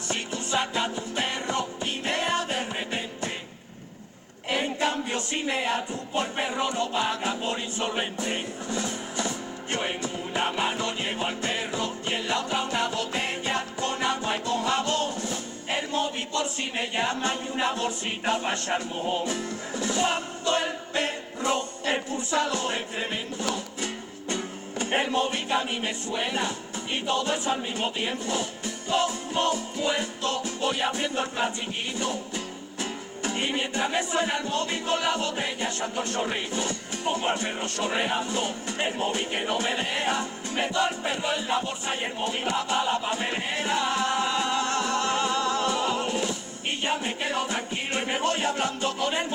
saca tu perro y mea de repente. En cambio, si mea tú por perro no paga por insolvente. Yo en una mano llevo al perro y en la otra una botella con agua y con jabón. El móvil por si me llama y una bolsita para echar. Cuando el perro expulsa los excrementos, el móvil a mí me suena y todo eso al mismo tiempo. Voy abriendo el plastiquito. Y mientras me suena el móvil con la botella echando el chorrito, pongo al perro chorreando, el móvil que no me deja, meto al perro en la bolsa y el móvil va para la papelera. Y ya me quedo tranquilo y me voy hablando con el